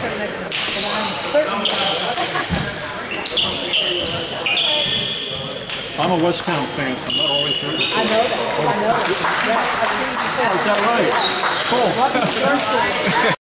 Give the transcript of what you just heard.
Be wearing a striped shirt next week, but I'm certain. I'm a West Town fan, so I'm not always sure. I know that. I know that. Yeah, I've seen some Is that right? Cool.